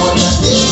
glória.